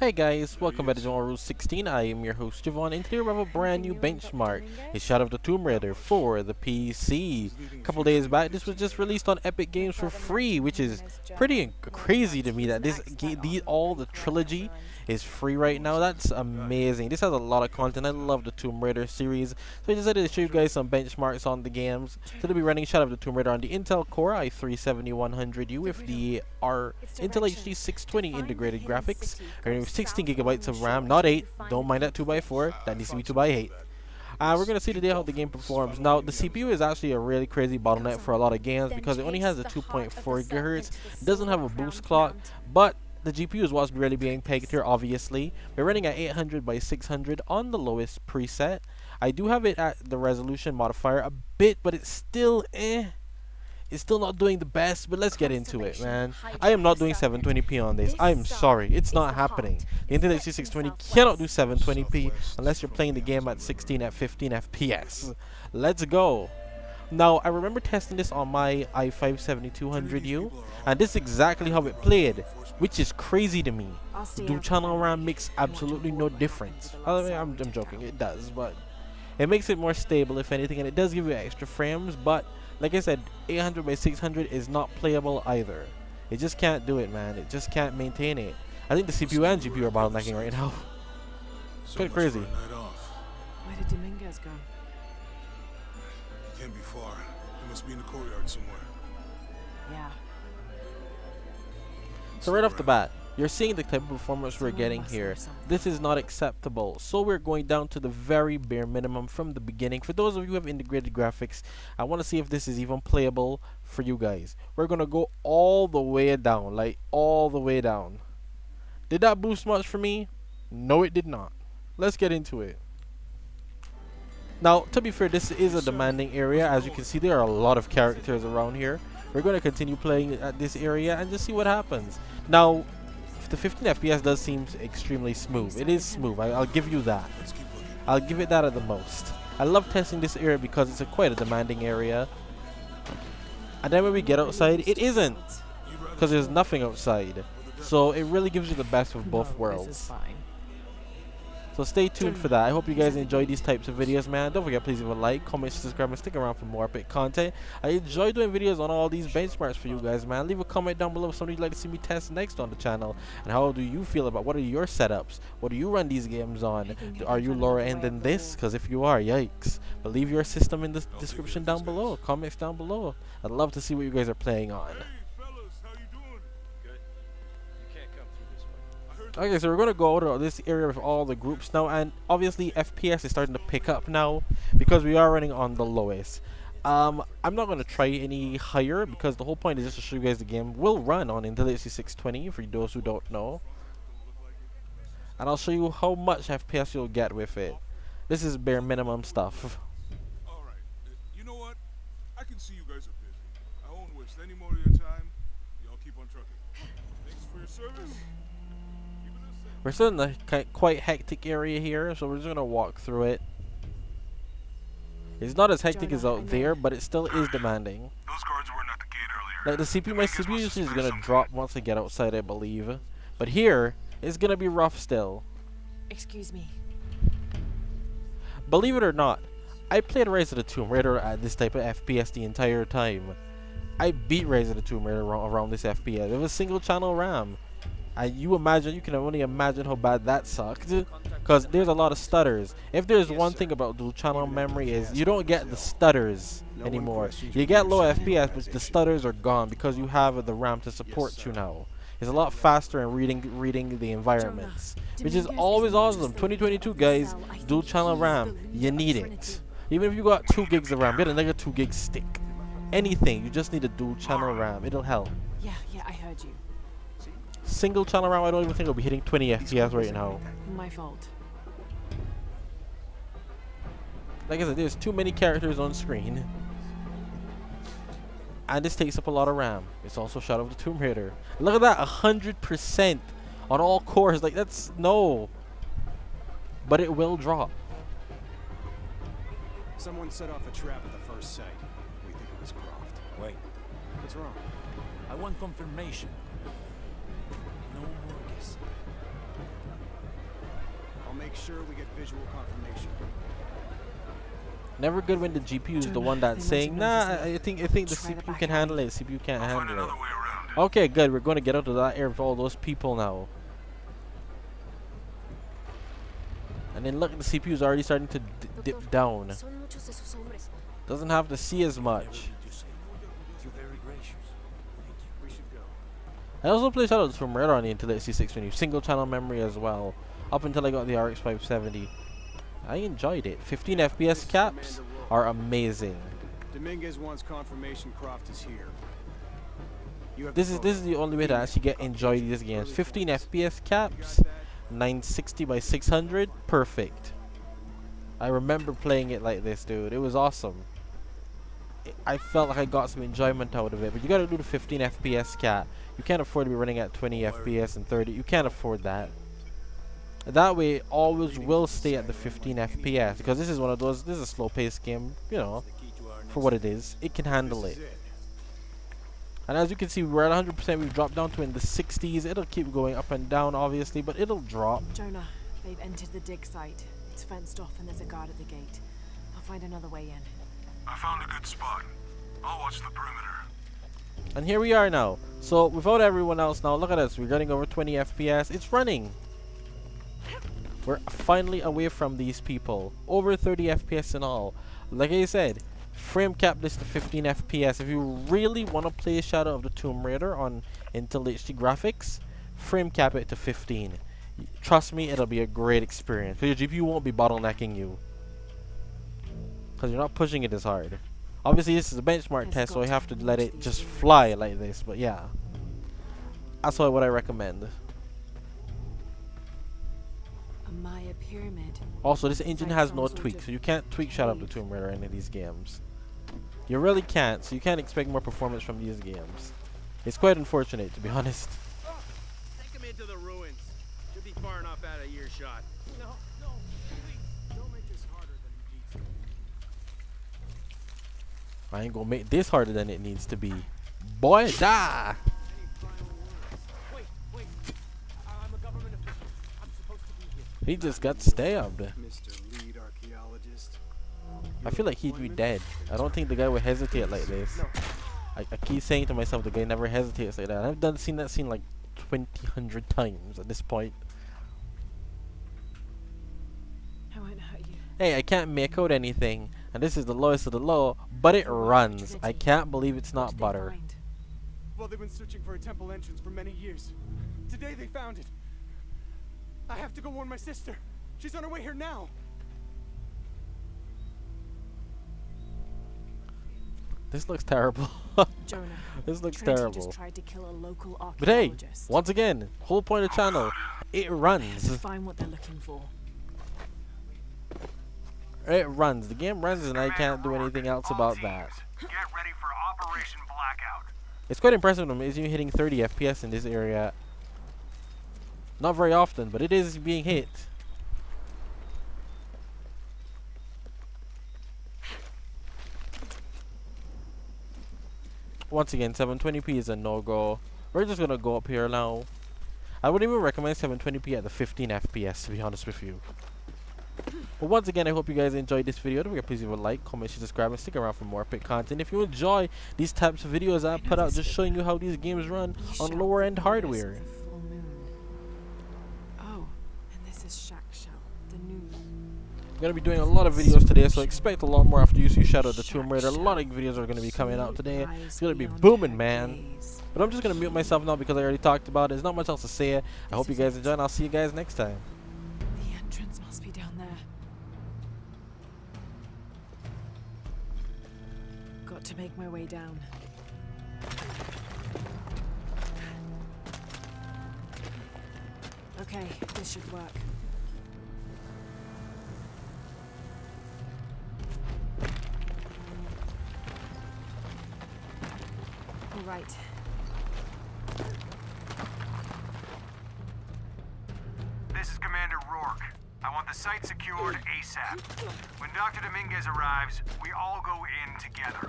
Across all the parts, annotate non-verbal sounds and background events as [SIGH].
Hey guys, welcome back to Jungle Rule 16. I am your host Jevon, and today we have a brand new benchmark. It's Shadow of the Tomb Raider for the PC. A couple days back, this was just released on Epic Games for free, which is pretty crazy to me that this the, all the trilogy is free right now. That's amazing. This has a lot of content. I love the Tomb Raider series. So I decided to show you guys some benchmarks on the games. So they'll be running Shadow of the Tomb Raider on the Intel Core i3-7100U with the R Intel HD 620 integrated graphics. Running with 16 gigabytes of RAM, not 8. Don't mind that 2x4. That needs to be 2x8. Uh, we're going to see today how the game performs. Now, the CPU is actually a really crazy bottleneck for a lot of games because it only has a 2.4 GHz, doesn't have a boost clock, but the GPU is what's really being pegged here, obviously. We're running at 800 by 600 on the lowest preset. I do have it at the resolution modifier a bit, but it's still eh. It's still not doing the best, but let's get into it, man. I am not doing 720p on this. I am sorry. It's not happening. The Intel HD 620 cannot do 720p unless you're playing the game at 16 at 15 FPS. Let's go. Now, I remember testing this on my i5-7200U, and this is exactly how it played which is crazy to me. Dual channel RAM makes absolutely no difference. I mean, I'm, I'm joking, it does, but it makes it more stable if anything, and it does give you extra frames, but like I said, 800 by 600 is not playable either. It just can't do it, man. It just can't maintain it. I think the CPU and GPU are bottlenecking right now. It's quite crazy. Where did Dominguez go? He can't be far. He must be in the courtyard somewhere. Yeah, so right off the bat, you're seeing the type of performance we're getting here. This is not acceptable. So we're going down to the very bare minimum from the beginning. For those of you who have integrated graphics, I want to see if this is even playable for you guys. We're going to go all the way down, like all the way down. Did that boost much for me? No, it did not. Let's get into it. Now, to be fair, this is a demanding area. As you can see, there are a lot of characters around here. We're going to continue playing at this area and just see what happens. Now, the 15 FPS does seem extremely smooth. It is smooth. I, will give you that. I'll give it that at the most. I love testing this area because it's a quite a demanding area. And then when we get outside, it isn't. Because there's nothing outside. So it really gives you the best of both worlds. So stay tuned for that. I hope you guys enjoy these types of videos, man. Don't forget, please leave a like, comment, subscribe, and stick around for more epic content. I enjoy doing videos on all these benchmarks for you guys, man. Leave a comment down below if you'd like to see me test next on the channel. And how do you feel about what are your setups? What do you run these games on? Are you lower end than this? Because if you are, yikes. But leave your system in the description down below. Comments down below. I'd love to see what you guys are playing on. Okay, so we're gonna go to this area with all the groups now, and obviously FPS is starting to pick up now because we are running on the lowest. Um, I'm not gonna try any higher because the whole point is just to show you guys the game will run on Intel HD 620 for those who don't know, and I'll show you how much FPS you'll get with it. This is bare minimum stuff. [LAUGHS] Alright, you know what? I can see you guys are busy. I won't waste any more of your time. Y'all keep on trucking. Thanks for your service. We're still in the quite hectic area here, so we're just gonna walk through it. It's not as hectic as out there, but it still is demanding. Those guards weren't at the gate earlier. Like the CPU, my CPU usually is gonna drop once I get outside, I believe. But here, it's gonna be rough still. Excuse me. Believe it or not, I played Rise of the Tomb Raider at this type of FPS the entire time. I beat Rise of the Tomb Raider around, around this FPS. It was single channel RAM. And you imagine, you can only imagine how bad that sucked. Because there's a lot of stutters. If there's one thing about dual channel memory is you don't get the stutters anymore. You get low FPS, but the stutters are gone because you have the RAM to support you now. It's a lot faster in reading reading the environments, which is always awesome. 2022, guys, dual channel RAM, you need it. Even if you got 2 gigs of RAM, get another 2 gig stick. Anything, you just need a dual channel RAM. It'll help. Yeah, yeah, I heard you single channel round, I don't even think I'll be hitting 20 FPS right now. My fault. Like I said, there's too many characters on screen. And this takes up a lot of RAM. It's also Shadow of the Tomb Raider. Look at that, 100% on all cores. Like, that's, no. But it will drop. Someone set off a trap at the first sight. We think it was Croft. Wait. What's wrong? I want confirmation. Make sure we get visual confirmation. Never good when the GPU is the one that's saying, have nah, I think I think the CPU can handle it. CPU can't I'll handle another it. Okay, good. We're going to get out of that area with all those people now. And then look, the CPU is already starting to d- dip down. Son muchos esos hombres. Doesn't have to see as much. You're very gracious. Thank you. We should go. I also play Shadows from Red on the Intel C620, single channel memory as well. Up until I got the RX 570. I enjoyed it. 15 FPS caps are amazing. Dominguez wants confirmation Croft is here. You have This is this is the only way to actually get enjoy these games. 15 FPS caps, 960 by 600, perfect. I remember playing it like this, dude. It was awesome. I- I felt like I got some enjoyment out of it, but you gotta do the 15 FPS cap. You can't afford to be running at 20 FPS and 30. You can't afford that. That way, it always will stay at the 15 FPS because this is one of those. This is a slow-paced game, you know, for what it is. It can handle This it. is it. And as you can see, we're at 100%. We've dropped down to in the 60s. It'll keep going up and down, obviously, but it'll drop. Jonah, they've entered the dig site. It's fenced off and there's a guard at the gate. I'll find another way in. I found a good spot. I'll watch the perimeter. And here we are now. So without everyone else now, look at us. We're getting over 20 FPS. It's running. We're finally away from these people. Over 30 FPS in all. Like I said, frame cap this to 15 FPS. If you really want to play Shadow of the Tomb Raider on Intel HD graphics, frame cap it to 15. Trust me, it'll be a great experience. your GPU won't be bottlenecking you. Because you're not pushing it as hard. Obviously, this is a benchmark It's test, so I have to let it just fly like this. But yeah, that's what I recommend. Also, this engine has no sort tweaks, so you can't tweak Shadow of the. Tomb Raider or any of these games. You really can't, so you can't expect more performance from these games. It's quite unfortunate, to be [LAUGHS] honest. Take him into the ruins. Should be far enough out of earshot. No, no, please. Don't make this harder than it needs to be. I ain't gonna make this harder than it needs to be. Boy, die! He just got stabbed. Mr. Lead Archaeologist. I feel like he'd be dead. I don't think the guy would hesitate like this. I, I keep saying to myself, the guy never hesitates like that. I've done seen that scene like 20, hundred times at this point. I won't hurt you. Hey, I can't make out anything, and this is the lowest of the low, but it runs. I can't believe it's not butter. find? Well, they've been searching for a temple entrance for many years. Today they found it. I have to go warn my sister. She's on her way here now. This looks terrible. [LAUGHS] Jonah. this looks Trinity terrible. just tried to kill a local But hey, once again, whole point of channel, it runs. Find what they're looking for. It runs. The game runs, and I can't do anything else about that. Get ready for Operation Blackout. It's quite impressive to me. Is you hitting 30 FPS in this area? Not very often, but it is being hit. Once again, 720p is a no-go. We're just gonna go up here now. I wouldn't even recommend 720p at the 15 FPS, to be honest with you. But once again, I hope you guys enjoyed this video. Don't forget, please leave a like, comment, share, subscribe, and stick around for more epic content. If you enjoy these types of videos I put out, just showing you how these games run on lower-end hardware. I'm gonna be doing a lot of videos today, so expect a lot more after you see Shadow the Tomb Raider. A lot of videos are gonna be coming out today. It's gonna be booming, man. But I'm just gonna mute myself now because I already talked about it. There's not much else to say. I hope you guys enjoy, and I'll see you guys next time. The entrance must be down there. Got to make my way down. Okay, this should work. Right. This is Commander Rourke. I want the site secured ASAP. When Dr. Dominguez arrives, we all go in together.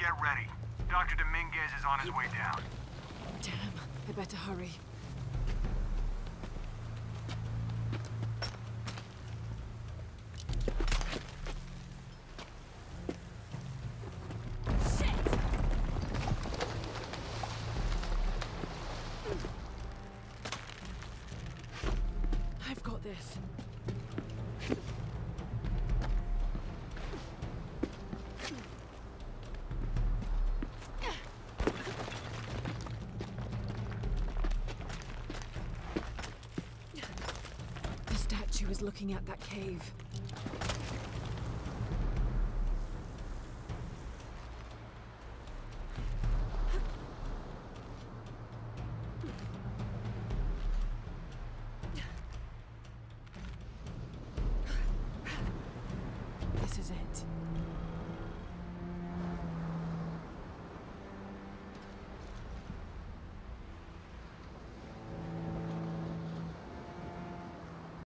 Get ready. Dr. Dominguez is on his way down. Damn, I better hurry. Is looking at that cave.